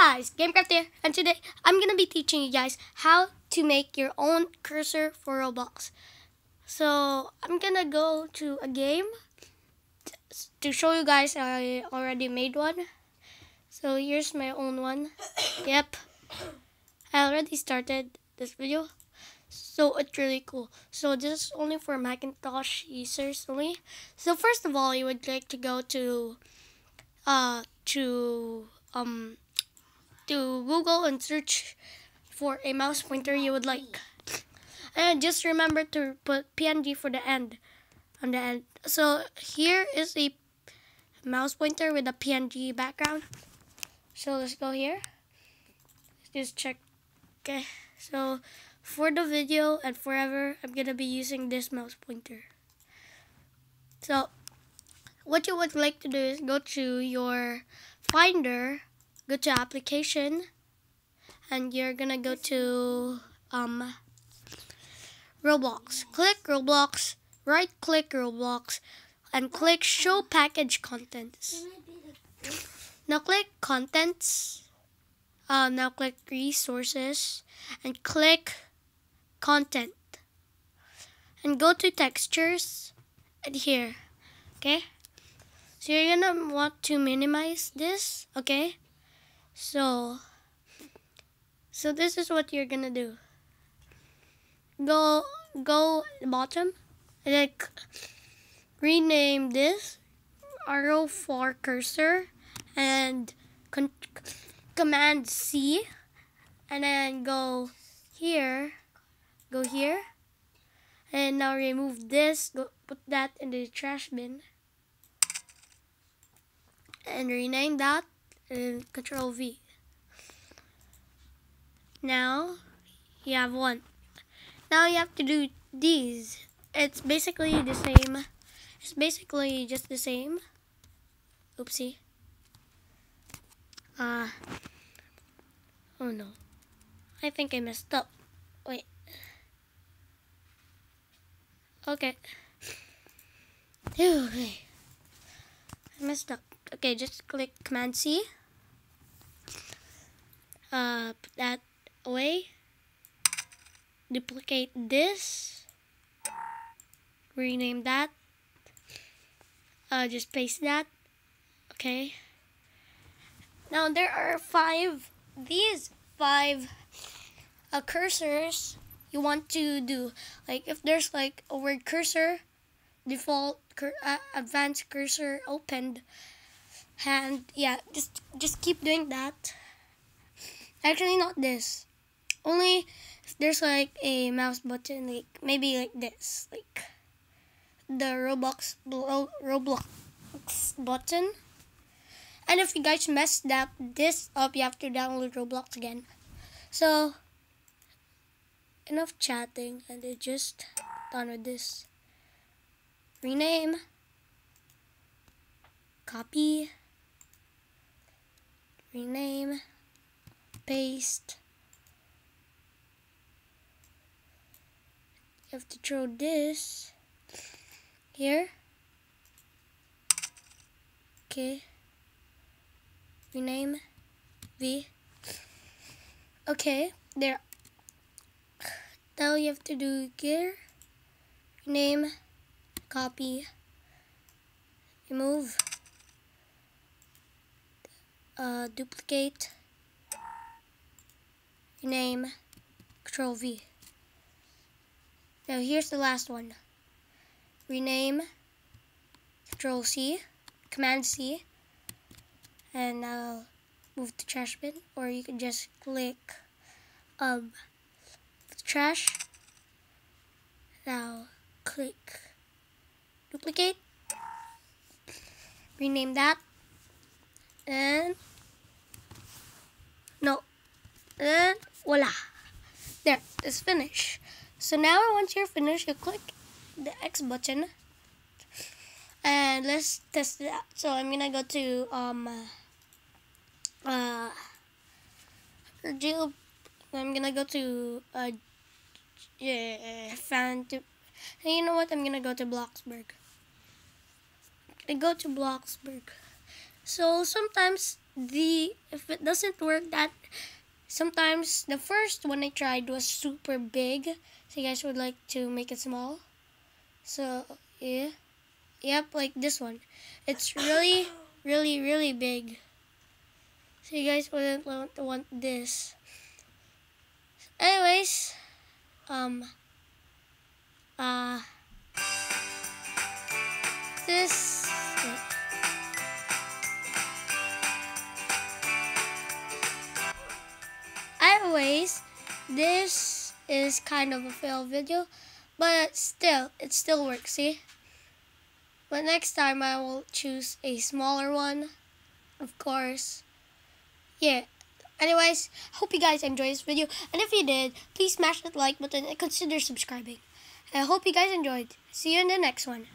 guys, Gamecraft here, and today I'm gonna be teaching you guys how to make your own cursor for Roblox. So I'm gonna go to a game to show you guys I already made one. So here's my own one. Yep, I already started this video. So it's really cool. So this is only for Macintosh users only. So first of all, you would like to go to uh to um to Google and search for a mouse pointer you would like. And just remember to put PNG for the end on the end. So here is a mouse pointer with a PNG background. So let's go here. Just check. Okay. So for the video and forever, I'm gonna be using this mouse pointer. So what you would like to do is go to your Finder go to application and you're gonna go to um, Roblox. Click Roblox, right click Roblox, and click show package contents. Now click contents. Uh, now click resources and click content. And go to textures and here. Okay? So you're gonna want to minimize this, okay? So, so this is what you're gonna do. Go, go bottom, and rename this arrow for cursor, and command C, and then go here, go here, and now remove this. Go put that in the trash bin, and rename that and control V. Now you have one. Now you have to do these. It's basically the same. It's basically just the same. Oopsie. Uh, oh no. I think I messed up. Wait. Okay. Okay. I messed up. Okay, just click Command C uh, put that away duplicate this. Rename that. Uh, just paste that. Okay. Now there are five these five uh, cursors you want to do. Like if there's like a word cursor default cur uh, advanced cursor opened. And yeah just just keep doing that Actually, not this. Only if there's like a mouse button, like maybe like this, like the Roblox oh, Roblox button. And if you guys messed up this up, you have to download Roblox again. So enough chatting, and just done with this. Rename. Copy. Rename paste. You have to throw this here. Okay. Rename V. Okay, there. Now you have to do gear. Rename, copy, remove, uh, duplicate name, Control V. Now here's the last one. Rename, Control C, Command C, and now move to trash bin, or you can just click um, trash. Now click duplicate, rename that, and no, and voila. There, it's finished. So now once you're finished, you click the X button. And let's test it out. So I'm gonna go to um uh jail I'm gonna go to uh yeah fan to and you know what I'm gonna go to Bloxburg. I go to Bloxburg. So sometimes the if it doesn't work that sometimes the first one I tried was super big. So you guys would like to make it small? So yeah. Yep like this one. It's really really really big. So you guys wouldn't want, want this. Anyways um uh this this is kind of a fail video but still it still works see? But next time I will choose a smaller one of course. Yeah. Anyways I hope you guys enjoyed this video and if you did please smash that like button and consider subscribing. I hope you guys enjoyed. See you in the next one